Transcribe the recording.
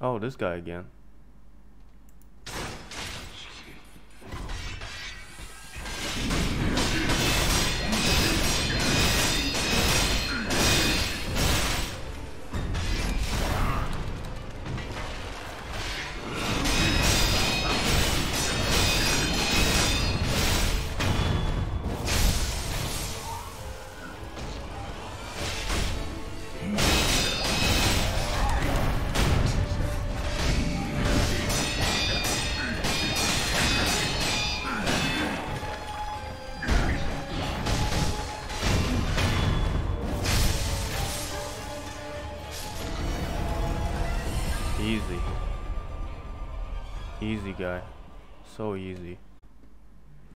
Oh, this guy again. Easy. Easy guy. So easy.